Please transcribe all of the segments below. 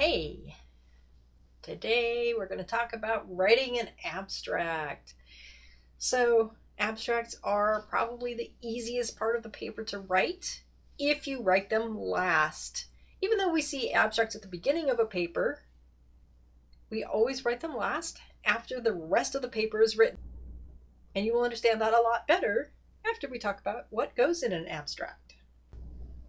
Hey, today we're going to talk about writing an abstract. So, abstracts are probably the easiest part of the paper to write if you write them last. Even though we see abstracts at the beginning of a paper, we always write them last after the rest of the paper is written. And you will understand that a lot better after we talk about what goes in an abstract.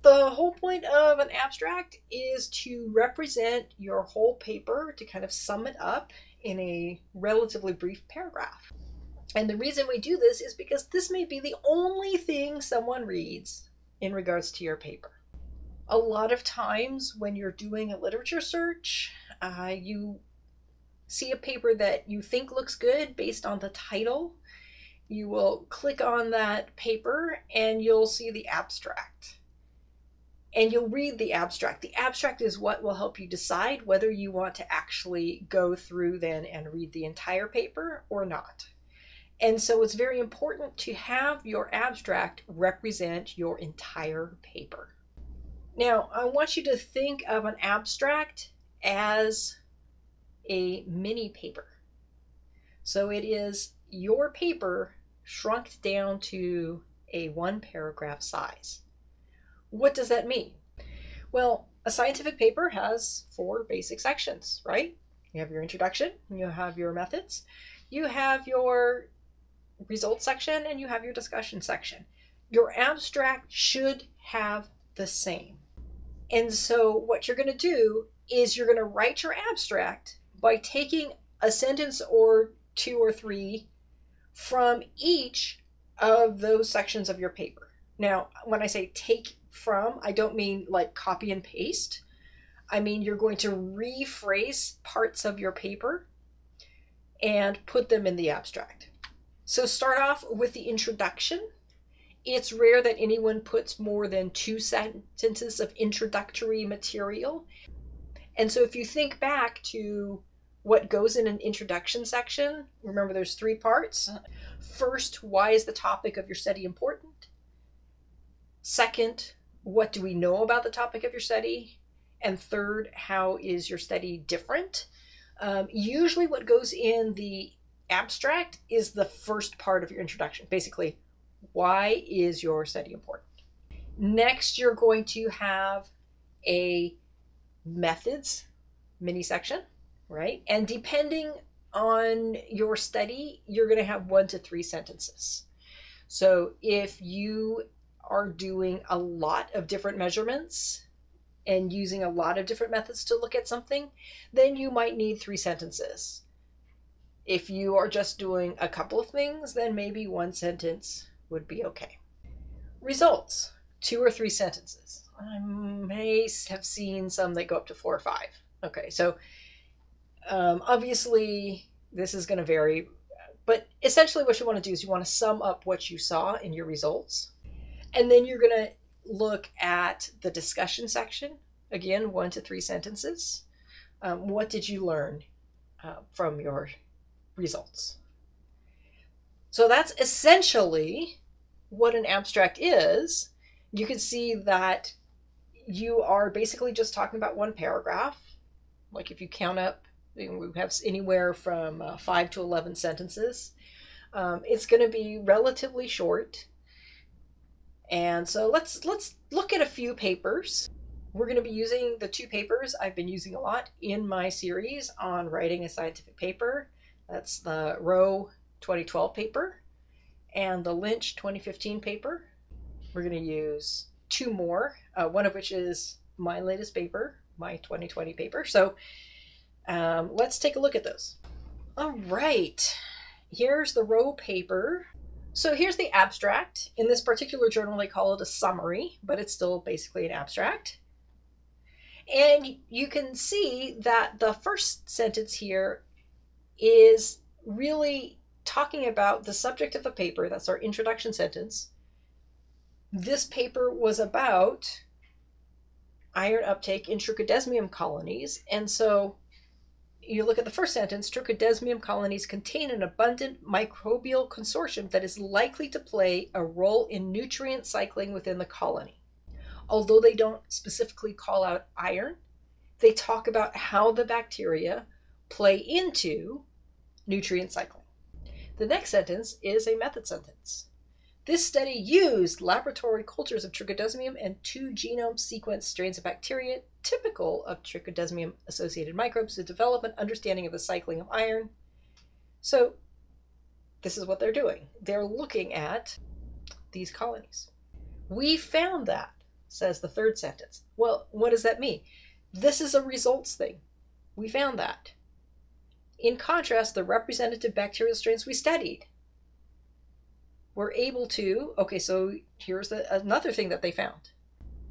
The whole point of an abstract is to represent your whole paper, to kind of sum it up in a relatively brief paragraph. And the reason we do this is because this may be the only thing someone reads in regards to your paper. A lot of times when you're doing a literature search, uh, you see a paper that you think looks good based on the title. You will click on that paper and you'll see the abstract and you'll read the abstract. The abstract is what will help you decide whether you want to actually go through then and read the entire paper or not. And so it's very important to have your abstract represent your entire paper. Now, I want you to think of an abstract as a mini paper. So it is your paper shrunk down to a one paragraph size. What does that mean? Well, a scientific paper has four basic sections, right? You have your introduction, you have your methods, you have your results section, and you have your discussion section. Your abstract should have the same. And so, what you're going to do is you're going to write your abstract by taking a sentence or two or three from each of those sections of your paper. Now, when I say take from, I don't mean like copy and paste. I mean you're going to rephrase parts of your paper and put them in the abstract. So start off with the introduction. It's rare that anyone puts more than two sentences of introductory material. And so if you think back to what goes in an introduction section, remember there's three parts. Uh-huh. First, why is the topic of your study important? Second, what do we know about the topic of your study? And third, how is your study different? Um, usually, what goes in the abstract is the first part of your introduction. Basically, why is your study important? Next, you're going to have a methods mini section, right? And depending on your study, you're going to have one to three sentences. So if you are doing a lot of different measurements and using a lot of different methods to look at something, then you might need three sentences. If you are just doing a couple of things, then maybe one sentence would be okay. Results two or three sentences. I may have seen some that go up to four or five. Okay, so um, obviously this is going to vary, but essentially what you want to do is you want to sum up what you saw in your results and then you're going to look at the discussion section. Again, one to three sentences. Um, what did you learn uh, from your results? So that's essentially what an abstract is. You can see that you are basically just talking about one paragraph. Like if you count up, we have anywhere from uh, five to 11 sentences. Um, it's going to be relatively short. And so let's let's look at a few papers. We're going to be using the two papers I've been using a lot in my series on writing a scientific paper. That's the Roe 2012 paper and the Lynch 2015 paper. We're going to use two more, uh, one of which is my latest paper, my 2020 paper. So um, let's take a look at those. All right, here's the Roe paper. So here's the abstract. In this particular journal, they call it a summary, but it's still basically an abstract. And you can see that the first sentence here is really talking about the subject of the paper. That's our introduction sentence. This paper was about iron uptake in trichodesmium colonies. And so you look at the first sentence, trichodesmium colonies contain an abundant microbial consortium that is likely to play a role in nutrient cycling within the colony. Although they don't specifically call out iron, they talk about how the bacteria play into nutrient cycling. The next sentence is a method sentence. This study used laboratory cultures of trichodesmium and two genome sequence strains of bacteria typical of trichodesmium associated microbes to develop an understanding of the cycling of iron. So, this is what they're doing. They're looking at these colonies. We found that, says the third sentence. Well, what does that mean? This is a results thing. We found that. In contrast, the representative bacterial strains we studied were able to. Okay, so here's the, another thing that they found.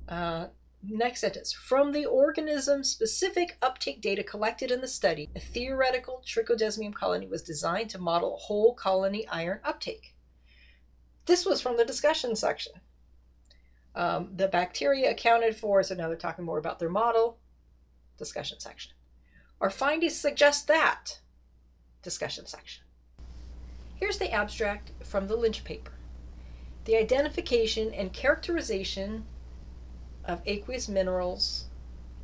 Uh, next sentence. From the organism specific uptake data collected in the study, a theoretical trichodesmium colony was designed to model whole colony iron uptake. This was from the discussion section. Um, the bacteria accounted for, so now they're talking more about their model. Discussion section. Our findings suggest that. Discussion section. The abstract from the Lynch paper. The identification and characterization of aqueous minerals,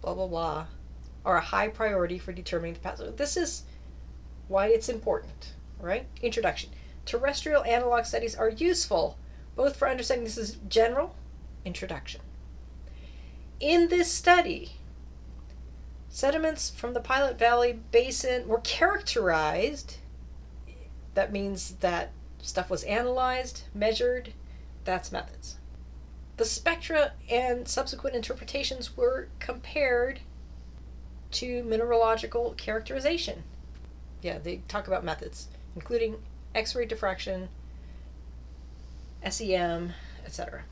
blah, blah, blah, are a high priority for determining the pathogen. This is why it's important, right? Introduction. Terrestrial analog studies are useful both for understanding this is general introduction. In this study, sediments from the Pilot Valley Basin were characterized that means that stuff was analyzed, measured. That's methods. The spectra and subsequent interpretations were compared to mineralogical characterization. Yeah, they talk about methods, including X ray diffraction, SEM, etc.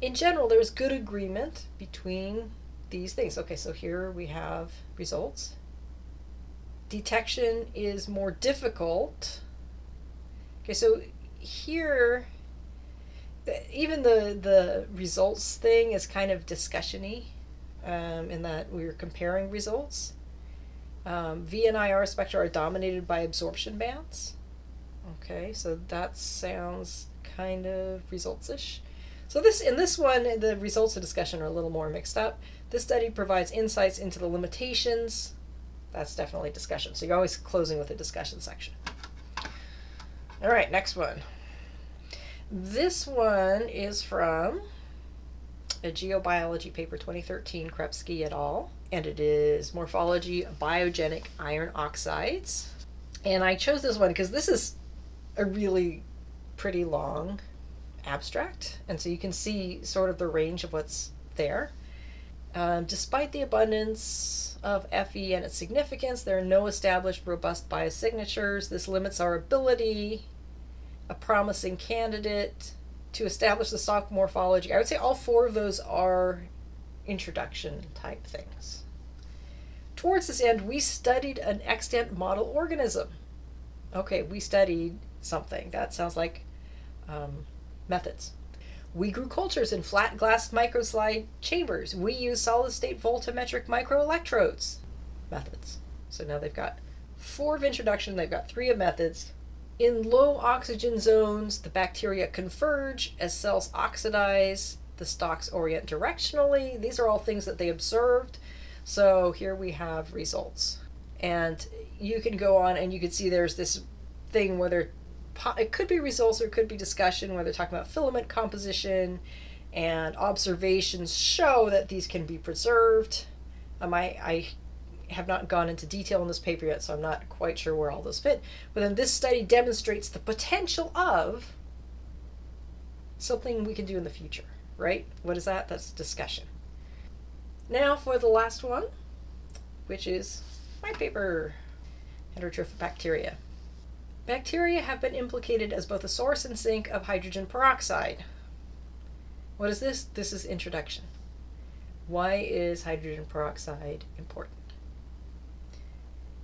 In general, there's good agreement between these things. Okay, so here we have results. Detection is more difficult Okay, so here, even the the results thing is kind of discussiony, um, in that we're comparing results. Um, VNIR spectra are dominated by absorption bands. Okay, so that sounds kind of results-ish. So this in this one, the results of discussion are a little more mixed up. This study provides insights into the limitations. That's definitely discussion. So you're always closing with a discussion section. All right, next one. This one is from a geobiology paper 2013, Krepski et al., and it is Morphology of Biogenic Iron Oxides. And I chose this one because this is a really pretty long abstract, and so you can see sort of the range of what's there. Um, despite the abundance of Fe and its significance, there are no established robust biosignatures. This limits our ability a promising candidate to establish the stalk morphology. I would say all four of those are introduction type things. Towards this end, we studied an extant model organism. Okay, we studied something. That sounds like um, methods. We grew cultures in flat glass microslide chambers. We used solid state voltammetric microelectrodes. Methods. So now they've got four of introduction, they've got three of methods. In low oxygen zones, the bacteria converge as cells oxidize, the stalks orient directionally. These are all things that they observed. So here we have results. And you can go on and you can see there's this thing where they're, it could be results or it could be discussion where they're talking about filament composition and observations show that these can be preserved. Um, I, I have not gone into detail in this paper yet, so I'm not quite sure where all those fit. But then this study demonstrates the potential of something we can do in the future, right? What is that? That's discussion. Now for the last one, which is my paper, heterotrophic bacteria. Bacteria have been implicated as both a source and sink of hydrogen peroxide. What is this? This is introduction. Why is hydrogen peroxide important?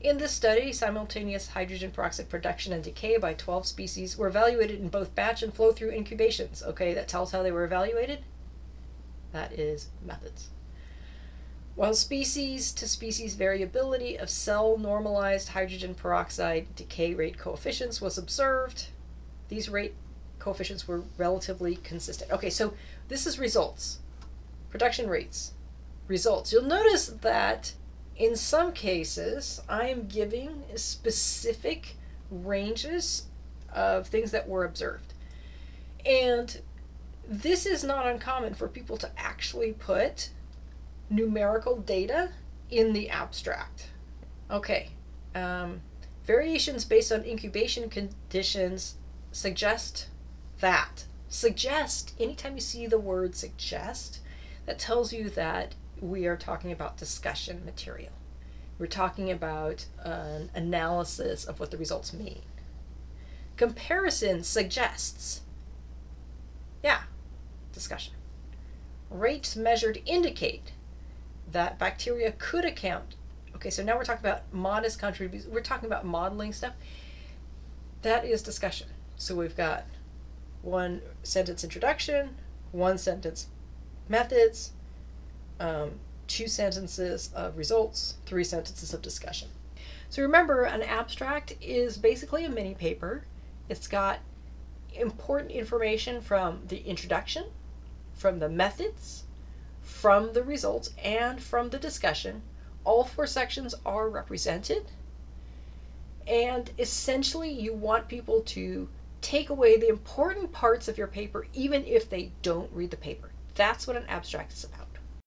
In this study, simultaneous hydrogen peroxide production and decay by 12 species were evaluated in both batch and flow through incubations. Okay, that tells how they were evaluated. That is methods. While species to species variability of cell normalized hydrogen peroxide decay rate coefficients was observed, these rate coefficients were relatively consistent. Okay, so this is results. Production rates. results. You'll notice that in some cases, I am giving specific ranges of things that were observed. And this is not uncommon for people to actually put numerical data in the abstract. Okay, um, variations based on incubation conditions suggest that. Suggest, anytime you see the word suggest, that tells you that we are talking about discussion material. We're talking about an analysis of what the results mean. Comparison suggests. Yeah, discussion. Rates measured indicate that bacteria could account. Okay, so now we're talking about modest contributions. We're talking about modeling stuff. That is discussion. So we've got one sentence introduction, one sentence methods, um, two sentences of results, three sentences of discussion. So remember, an abstract is basically a mini paper. It's got important information from the introduction, from the methods, from the results, and from the discussion. All four sections are represented. And essentially, you want people to take away the important parts of your paper, even if they don't read the paper. That's what an abstract is about.